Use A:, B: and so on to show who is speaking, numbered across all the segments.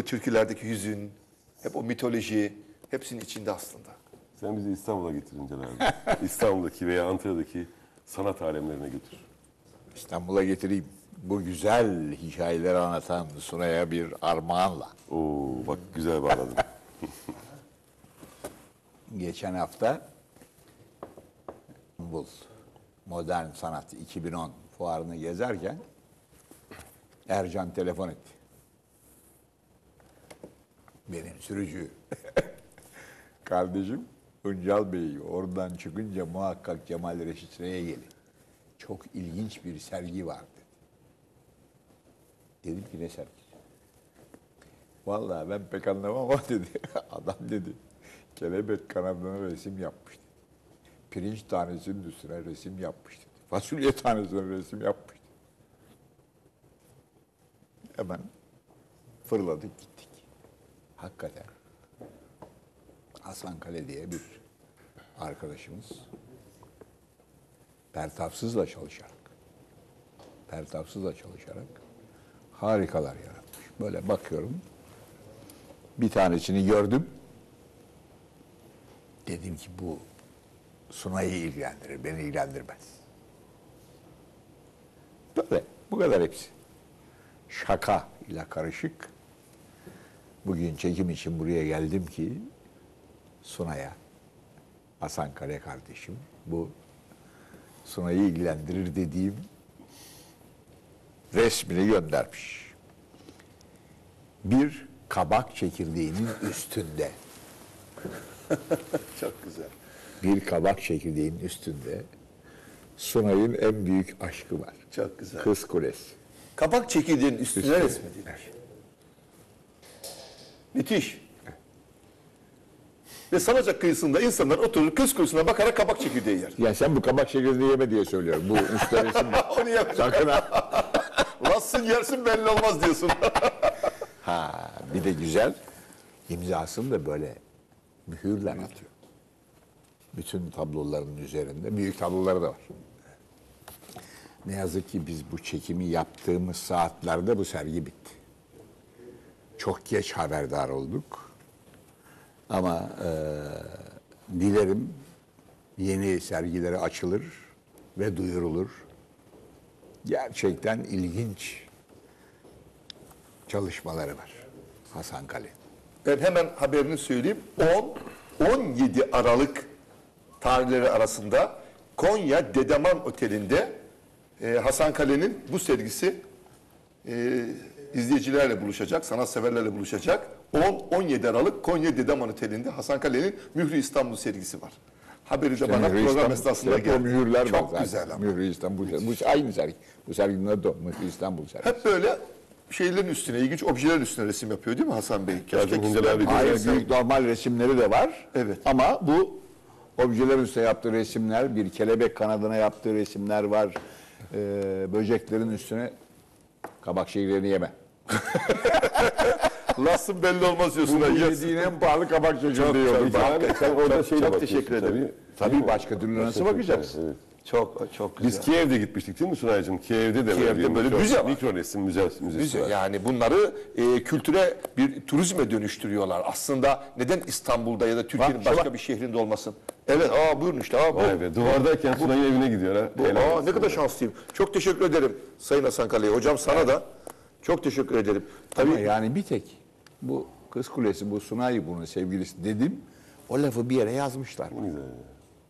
A: Bu türkülerdeki hüzün, hep o mitoloji, hepsinin içinde aslında.
B: Sen bizi İstanbul'a getirin Celal abi. İstanbul'daki veya Antalya'daki sanat alemlerine götür.
C: İstanbul'a getireyim. Bu güzel hikayeleri anlatan Sunay'a bir armağanla.
B: Oo bak güzel bağladın.
C: Geçen hafta İstanbul Modern Sanat 2010 fuarını gezerken Ercan telefon etti. Sürücü. Kardeşim Uncal Bey oradan çıkınca muhakkak Cemal Reşitre'ye gelin. Çok ilginç bir sergi var dedi. Dedim ki ne sergisi? Vallahi ben pek anlamam ama dedi. Adam dedi. Kelebek kanadına resim yapmıştı. Pirinç tanesinin üstüne resim yapmıştı. Fasulye tanesine resim yapmıştı. Hemen fırladık gittik. Hakikaten. Hasan Kale diye bir arkadaşımız pertapsızla çalışarak pertapsızla çalışarak harikalar yaratmış. Böyle bakıyorum. Bir tanesini gördüm. Dedim ki bu Sunay'ı ilgilendirir, beni ilgilendirmez. Böyle, bu kadar hepsi. Şaka ile karışık. Bugün çekim için buraya geldim ki Sunay'a, Hasan Kale kardeşim, bu Sunay'ı ilgilendirir dediğim resmini göndermiş. Bir kabak çekirdeğinin üstünde
A: Çok güzel.
C: bir kabak çekirdeğinin üstünde Sunay'ın en büyük aşkı var.
A: Çok güzel.
C: Kız Kulesi.
A: Kabak çekirdeğinin üstüne
C: Üstüne.
A: resmedilmiş. Müthiş. Ve Salacak kıyısında insanlar oturur kız kuyusuna bakarak kabak çekirdeği yer.
C: Ya sen bu kabak çekirdeği yeme diye söylüyorum. Bu üstte resim
A: Onu yapacak.
C: Sakın ha.
A: Lassın yersin belli olmaz diyorsun.
C: Ha, bir de güzel imzasını da böyle mühürle atıyor. Bütün tabloların üzerinde. Büyük tabloları da var. Ne yazık ki biz bu çekimi yaptığımız saatlerde bu sergi bitti. Çok geç haberdar olduk. Ama e, dilerim yeni sergileri açılır ve duyurulur. Gerçekten ilginç çalışmaları var Hasan Kale.
A: Ben hemen haberini söyleyeyim. 10 17 Aralık tarihleri arasında Konya Dedeman Oteli'nde e, Hasan Kale'nin bu sergisi e, izleyicilerle buluşacak, sanatseverlerle buluşacak. 10-17 Aralık Konya Dedeman Oteli'nde Hasan Kale'nin Mührü İstanbul sergisi var. Haberi de bana
C: Mührü
A: program esnasında geldi.
C: mühürler var
A: Çok
C: zaten.
A: güzel ama.
C: Mührü İstanbul. Bu aynı sergi. Bu serginin adı. Mührü İstanbul sergisi.
A: Hep böyle şeylerin üstüne, ilginç objelerin üstüne resim yapıyor değil mi Hasan Bey?
B: Kazım Hündar abi
C: Hayır,
B: Güzel.
C: büyük normal resimleri de var.
A: Evet.
C: Ama bu objelerin üstüne yaptığı resimler, bir kelebek kanadına yaptığı resimler var. Ee, böceklerin üstüne kabak şekerini yeme.
A: Lassın belli olmaz diyorsun.
C: Bu yediğin en pahalı kabak
B: çok, abi, sen orada şeyle
A: çok teşekkür ederim.
B: Tabii,
C: Tabii başka türlü nasıl bakacağız?
B: Evet.
A: Çok çok güzel.
B: Biz Kiev'de gitmiştik değil mi Sunay'cığım? Kiev'de de
A: Kiev'de
B: bir
A: böyle
B: mikro,
A: müze var.
B: Mikro resim müze, müzesi
A: Müze.
B: var.
A: Yani bunları e, kültüre bir turizme dönüştürüyorlar. Aslında neden İstanbul'da ya da Türkiye'nin
C: Bak,
A: başka
C: bak.
A: bir şehrinde olmasın? Evet, aa buyurun işte. Aa, bu,
B: Vay be, duvardayken Sunay'ın evine gidiyor ha.
A: bu- aa, ne kadar şanslıyım. Çok teşekkür ederim Sayın Hasan Kale'ye. Hocam sana da çok teşekkür ederim. Tabii
C: Ama yani bir tek bu Kız Kulesi, bu Sunay bunun sevgilisi dedim. O lafı bir yere yazmışlar.
B: Ne güzel ya.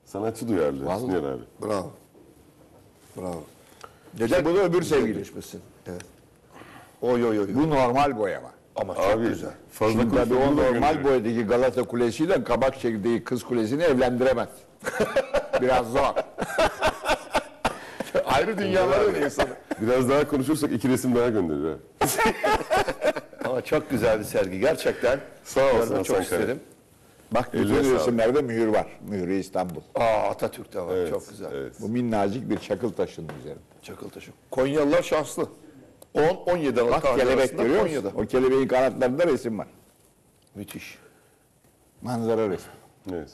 B: Sanatçı duyarlı.
C: Vallahi.
B: Sunay abi.
A: bravo. Bravo.
C: Neden? Bu da öbür sevgili.
A: Evet. Oy oy oy.
C: Bu normal boyama.
A: Ama çok
B: Abi
A: güzel.
B: fazla
C: Şimdi tabii o normal boyadaki Galata Kulesi ile kabak çekirdeği Kız Kulesi'ni evlendiremez. Biraz zor.
A: Ayrı dünyalar öyle insanı.
B: Biraz daha konuşursak iki resim daha gönderiyor. ha.
A: Ama çok güzel bir sergi. Gerçekten.
B: Sağ olsun
A: Görmek çok
B: Kale.
A: isterim.
C: Bak
B: Eline
C: bütün
B: sağlık.
C: resimlerde mühür var. Mühürü İstanbul.
A: Aa Atatürk'te var.
B: Evet,
A: çok güzel.
B: Evet.
C: Bu minnacık bir çakıl taşının üzerinde.
A: Çakıltaşı. Konyalılar şanslı. 10-17 Aralık
C: Bak
A: tarihleri
C: kelebek
A: arasında
C: görüyor
A: Konya'da.
C: musun? O kelebeğin kanatlarında resim var.
A: Müthiş.
C: Manzara resmi.
B: Evet.